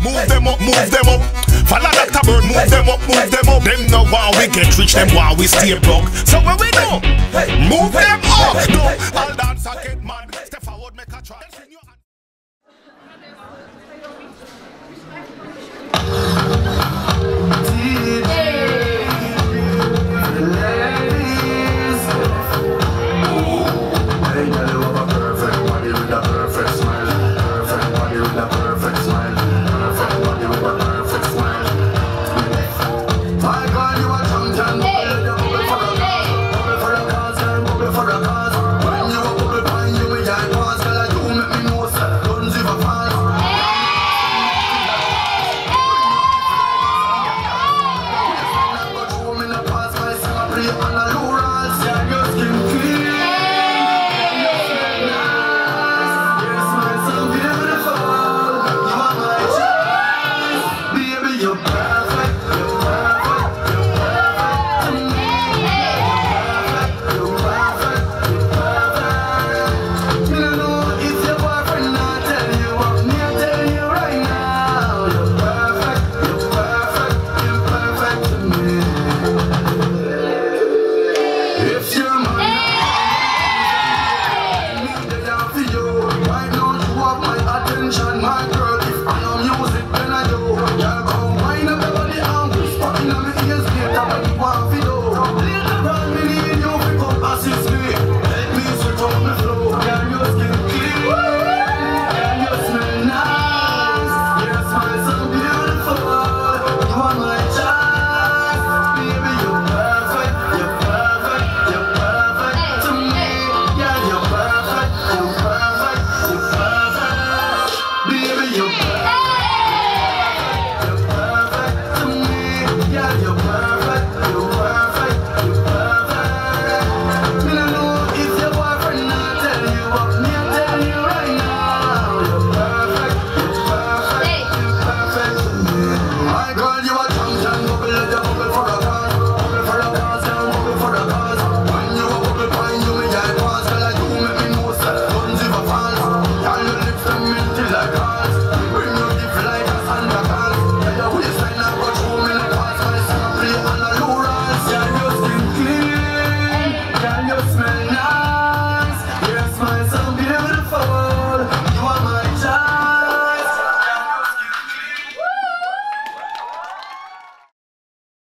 Move them up, move them up. Follow Dr. Bird, move them up, move them up. Them know why we get rich, them why we stay broke. So when we do, move them up. No, all dance the